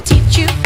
could teach you.